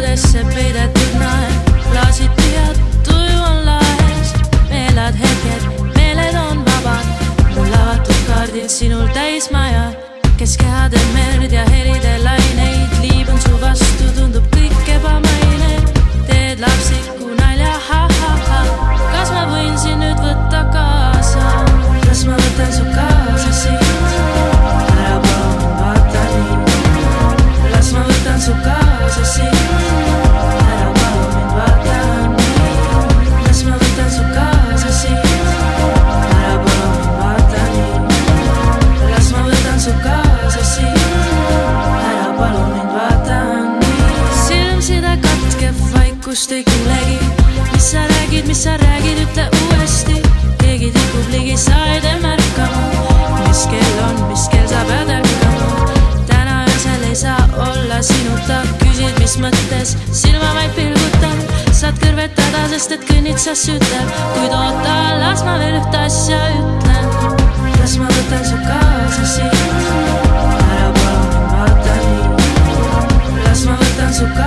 desesperate at night. Mis sa räägid, ütle uuesti. Keegi tikub ligi, sa ei tee märkama mis kell on, mis kell sa pead ärkama täna öösel ei saa olla sinuta. Küsid, mis mõttes, silma vaid pilgutan. Saad kõrvetada, sest et kõnnitsas ütleb kuid oota, las ma veel ühte asja ütlen. Las ma võtan su kaasa siit ära palun vaata nii las ma võtan su kaasa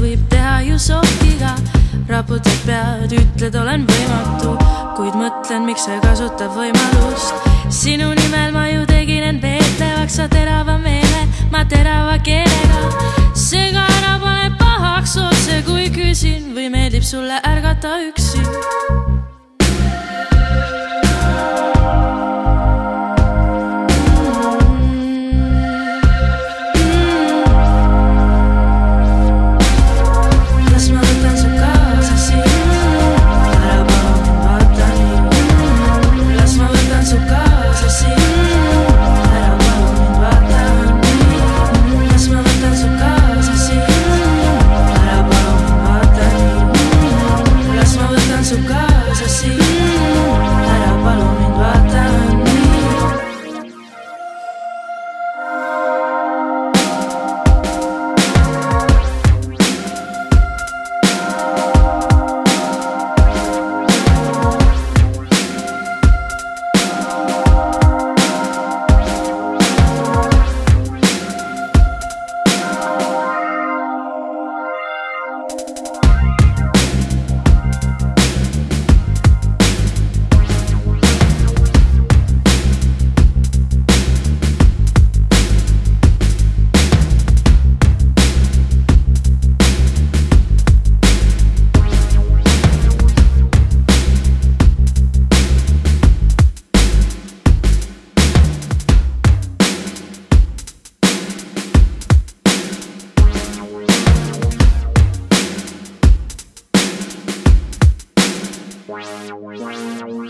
võib teha ju sohkiga. raputad pead, ütled, olen võimatu, kuid mõtlen, miks sa kasutad võimalust. sinu nimel ma ju tegin end veetlevaks, sa terava meele, ma terava keelega. seega ära pane pahaks otse, kui küsin või meeldib sulle ärgata üksi Wow, wow, wow, wow.